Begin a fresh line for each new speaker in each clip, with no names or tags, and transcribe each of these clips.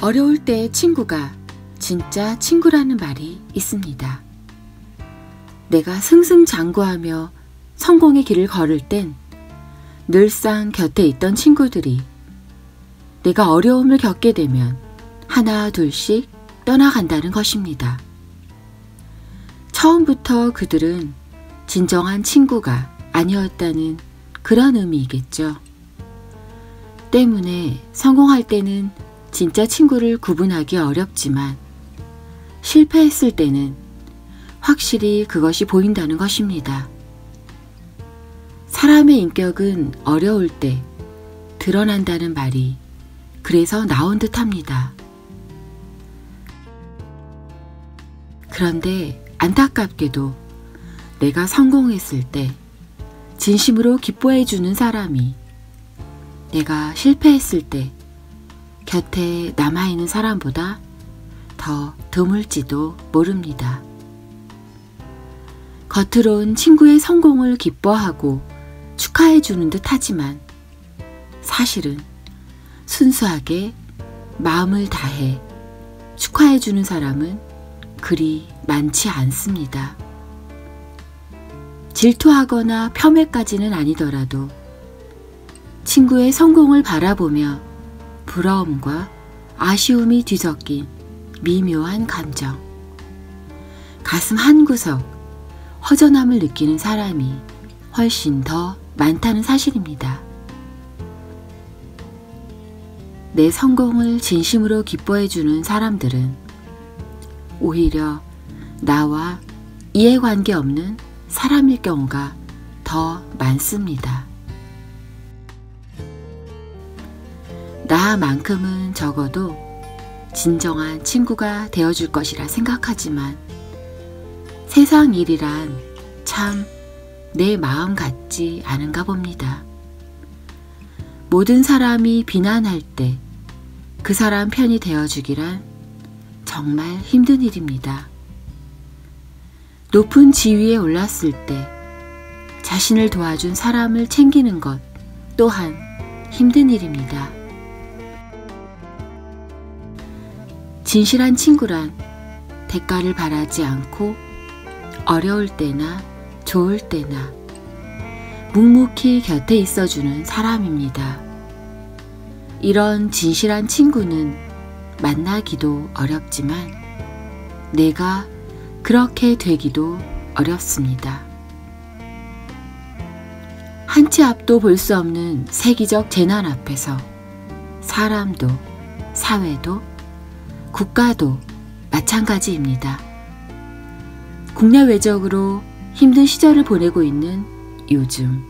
어려울 때 친구가 진짜 친구라는 말이 있습니다. 내가 승승장구하며 성공의 길을 걸을 땐 늘상 곁에 있던 친구들이 내가 어려움을 겪게 되면 하나 둘씩 떠나간다는 것입니다. 처음부터 그들은 진정한 친구가 아니었다는 그런 의미이겠죠. 때문에 성공할 때는 진짜 친구를 구분하기 어렵지만 실패했을 때는 확실히 그것이 보인다는 것입니다. 사람의 인격은 어려울 때 드러난다는 말이 그래서 나온 듯 합니다. 그런데 안타깝게도 내가 성공했을 때 진심으로 기뻐해 주는 사람이 내가 실패했을 때 곁에 남아있는 사람보다 더 드물지도 모릅니다. 겉으론 친구의 성공을 기뻐하고 축하해 주는 듯 하지만 사실은 순수하게 마음을 다해 축하해 주는 사람은 그리 많지 않습니다. 질투하거나 폄훼까지는 아니더라도 친구의 성공을 바라보며 부러움과 아쉬움이 뒤섞인 미묘한 감정. 가슴 한구석 허전함을 느끼는 사람이 훨씬 더 많다는 사실입니다. 내 성공을 진심으로 기뻐해주는 사람들은 오히려 나와 이해관계 없는 사람일 경우가 더 많습니다. 나만큼은 적어도 진정한 친구가 되어줄 것이라 생각하지만 세상 일이란 참 내 마음 같지 않은가 봅니다. 모든 사람이 비난할 때 그 사람 편이 되어주기란 정말 힘든 일입니다. 높은 지위에 올랐을 때 자신을 도와준 사람을 챙기는 것 또한 힘든 일입니다. 진실한 친구란 대가를 바라지 않고 어려울 때나 좋을 때나 묵묵히 곁에 있어주는 사람입니다. 이런 진실한 친구는 만나기도 어렵지만 내가 그렇게 되기도 어렵습니다. 한치 앞도 볼 수 없는 세기적 재난 앞에서 사람도 사회도 국가도 마찬가지입니다. 국내 외적으로 힘든 시절을 보내고 있는 요즘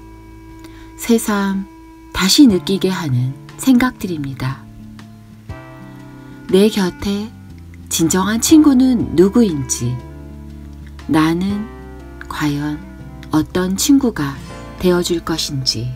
새삼 다시 느끼게 하는 생각들입니다. 내 곁에 진정한 친구는 누구인지 나는 과연 어떤 친구가 되어줄 것인지